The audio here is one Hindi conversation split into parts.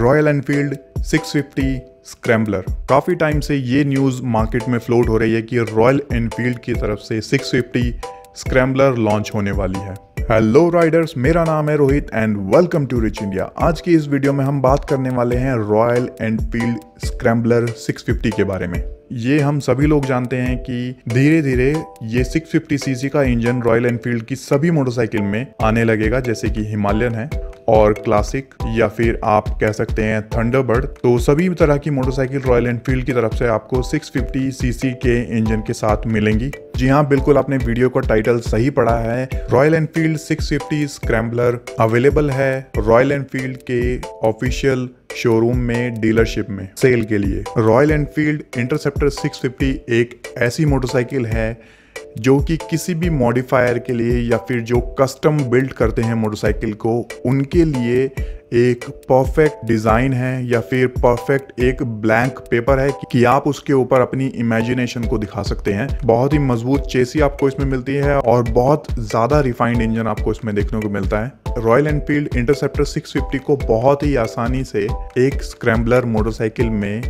रॉयल एनफील्ड 650 स्क्रैम्बलर काफ़ी टाइम से ये न्यूज़ मार्केट में फ्लोट हो रही है कि रॉयल एनफील्ड की तरफ़ से 650 स्क्रैम्बलर लॉन्च होने वाली है। हेलो राइडर्स मेरा नाम है Rohit and welcome to rich India आज की इस वीडियो में हम बात करने वाले हैं रॉयल एनफील्ड स्क्रैम्बलर 650 के बारे में। ये हम सभी लोग जानते हैं कि धीरे धीरे ये 650 सीसी का इंजन रॉयल एनफील्ड की सभी मोटरसाइकिल में आने लगेगा, जैसे कि हिमालयन है और क्लासिक या फिर आप कह सकते हैं थंडरबर्ड। तो सभी तरह की मोटरसाइकिल रॉयल एनफील्ड की तरफ़ से आपको 650 सीसी के इंजन के साथ मिलेंगी। जी हाँ बिल्कुल आपने वीडियो का टाइटल सही पढ़ा है। रॉयल एनफील्ड 650 स्क्रैम्बलर अवेलेबल है। रॉयल एनफील्ड के ऑफिशियल शोरूम में डीलरशिप में सेल के लिए। रॉयल एनफील्ड इंटरसेप्टर 650 एक ऐसी मोटरसाइकिल है जो कि किसी भी मॉडिफायर के लिए या फिर जो कस्टम बिल्ड करते हैं मोटरसाइकिल को, उनके लिए एक परफेक्ट डिज़ाइन है या फिर परफेक्ट एक ब्लैंक पेपर है कि आप उसके ऊपर अपनी इमेजिनेशन को दिखा सकते हैं। बहुत ही मज़बूत चेसी आपको इसमें मिलती है और बहुत ज़्यादा रिफाइंड इंजन आपको इसमें देखने को मिलता है। रॉयल एनफील्ड इंटरसेप्टर 650 को बहुत ही आसानी से एक स्क्रैम्बलर मोटरसाइकिल में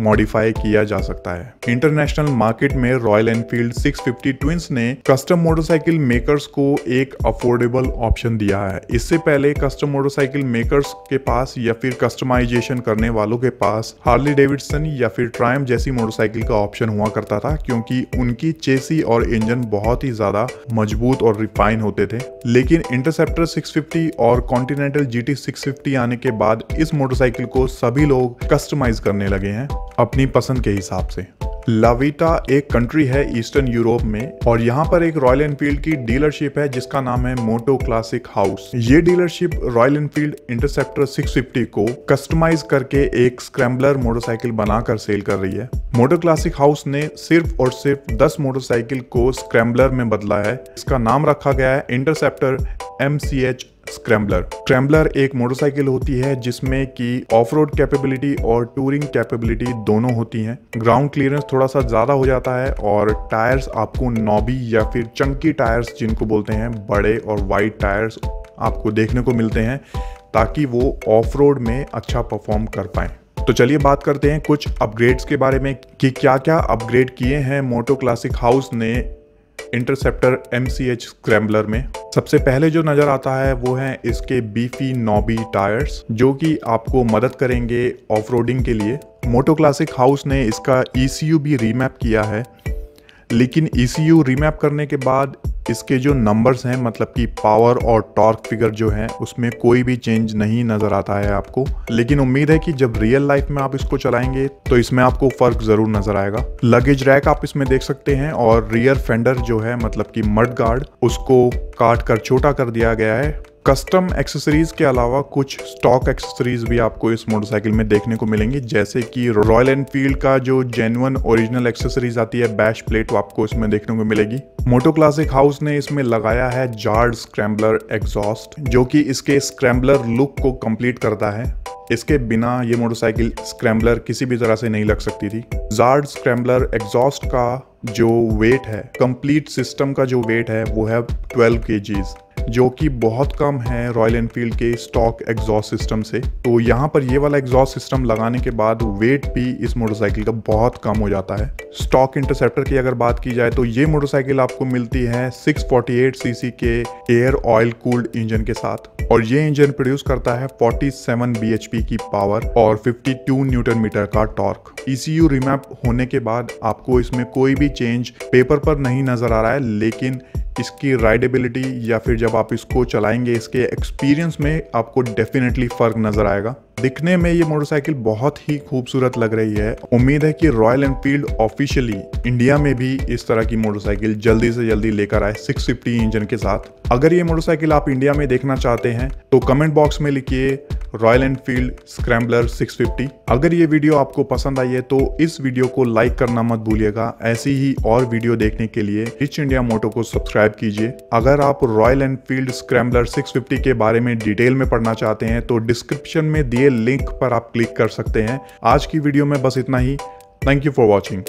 मॉडिफाई किया जा सकता है। इंटरनेशनल मार्केट में रॉयल एनफील्ड 650 ट्विंस ने कस्टम मोटरसाइकिल मेकर्स को एक अफोर्डेबल ऑप्शन दिया है। इससे पहले कस्टम मोटरसाइकिल मेकर्स के पास या फिर कस्टमाइजेशन करने वालों के पास हार्ली डेविडसन या फिर ट्रायम जैसी मोटरसाइकिल का ऑप्शन हुआ करता था, क्योंकि उनकी चेसी और इंजन बहुत ही ज़्यादा मज़बूत और रिफाइन होते थे। लेकिन इंटरसेप्टर 650 और कॉन्टिनेंटल जी टी आने के बाद इस मोटरसाइकिल को सभी लोग कस्टमाइज करने लगे हैं। अपनी पसंद के हिसाब से। लाविटा एक कंट्री है ईस्टर्न यूरोप में, और यहाँ पर एक रॉयल एनफील्ड की डीलरशिप है, जिसका नाम है मोटो क्लासिक हाउस ये डीलरशिप रॉयल एनफील्ड इंटरसेप्टर 650 को कस्टमाइज करके एक स्क्रैम्बलर मोटरसाइकिल बनाकर सेल कर रही है। मोटो क्लासिक हाउस ने सिर्फ़ और सिर्फ़ 10 मोटरसाइकिल को स्क्रैम्बलर में बदला है। इसका नाम रखा गया है इंटरसेप्टर एम स्क्रैम्बलर स्क्रैम्बलर एक मोटरसाइकिल होती है जिसमें कि ऑफ़ रोड कैपेबिलिटी और टूरिंग कैपेबिलिटी दोनों होती हैं। ग्राउंड क्लियरेंस थोड़ा सा ज़्यादा हो जाता है और टायर्स आपको नॉबी या फिर चंकी टायर्स जिनको बोलते हैं, बड़े और वाइड टायर्स आपको देखने को मिलते हैं ताकि वो ऑफ़ रोड में अच्छा परफॉर्म कर पाए। तो चलिए बात करते हैं कुछ अपग्रेड्स के बारे में कि क्या क्या अपग्रेड किए हैं। मोटो क्लासिक हाउस ने Interceptor M C H scrambler में। सबसे पहले जो नज़र आता है, वो है इसके बीफी नॉबी टायर्स जो कि आपको मदद करेंगे ऑफ़ के लिए। मोटो क्लासिक हाउस ने इसका ई e भी रीमैप किया है। लेकिन ई e रीमैप करने के बाद इसके जो नंबर्स हैं मतलब कि पावर और टॉर्क फिगर जो है, उसमें कोई भी चेंज नहीं नज़र आता है आपको। लेकिन उम्मीद है कि जब रियल लाइफ में आप इसको चलाएँगे तो इसमें आपको फ़र्क ज़रूर नज़र आएगा। लगेज रैक आप इसमें देख सकते हैं और रियर फेंडर जो है मतलब कि मड गार्ड उसको काट कर, छोटा कर दिया गया है। कस्टम एक्सेसरीज के अलावा कुछ स्टॉक एक्सेसरीज भी आपको इस मोटरसाइकिल में देखने को मिलेंगी, जैसे कि रॉयल एनफील्ड का जो जेनुअन ओरिजिनल एक्सेसरीज आती है बैश प्लेट वो आपको इसमें देखने को मिलेगी। मोटो क्लासिक हाउस ने इसमें लगाया है जार्ड स्क्रैम्बलर एग्जॉस्ट जो कि इसके स्क्रैम्बलर लुक को कंप्लीट करता है। इसके बिना ये मोटरसाइकिल स्क्रैम्बलर किसी भी तरह से नहीं लग सकती थी। जार्ड स्क्रैम्बलर एग्जॉस्ट का जो वेट है कंप्लीट सिस्टम का जो वेट है, वो है 12 के जो कि बहुत कम है रॉयल एनफील्ड के स्टॉक एग्जॉस्ट सिस्टम से। तो यहाँ पर ये वाला एग्जॉस्ट सिस्टम लगाने के बाद वेट भी इस मोटरसाइकिल का बहुत कम हो जाता है। स्टॉक इंटरसेप्टर की अगर बात की जाए तो ये मोटरसाइकिल आपको मिलती है 648 सीसी के एयर ऑयल कूल्ड इंजन के साथ। और ये इंजन प्रोड्यूस करता है 47 bhp की पावर और 52 न्यूटन मीटर का टॉर्क ECU रिमैप होने के बाद आपको इसमें कोई भी चेंज पेपर पर नहीं नज़र आ रहा है, लेकिन इसकी राइडेबिलिटी या फिर जब आप इसको चलाएँगे, इसके एक्सपीरियंस में आपको डेफिनेटली फ़र्क नज़र आएगा। दिखने में ये मोटरसाइकिल बहुत ही खूबसूरत लग रही है। उम्मीद है कि रॉयल एनफील्ड ऑफिशियली इंडिया में भी इस तरह की मोटरसाइकिल जल्दी से जल्दी लेकर आए 650 इंजन के साथ। अगर ये मोटरसाइकिल आप इंडिया में देखना चाहते हैं तो कमेंट बॉक्स में लिखिए रॉयल एनफील्ड स्क्रैम्बलर 650 अगर ये वीडियो आपको पसंद आई है तो इस वीडियो को लाइक करना मत भूलिएगा। ऐसी ही और वीडियो देखने के लिए रिच इंडिया मोटो को सब्सक्राइब कीजिए। अगर आप रॉयल एनफील्ड स्क्रैम्बलर 650 के बारे में डिटेल में पढ़ना चाहते हैं तो डिस्क्रिप्शन में दिए लिंक पर आप क्लिक कर सकते हैं। आज की वीडियो में बस इतना ही। Thank you for watching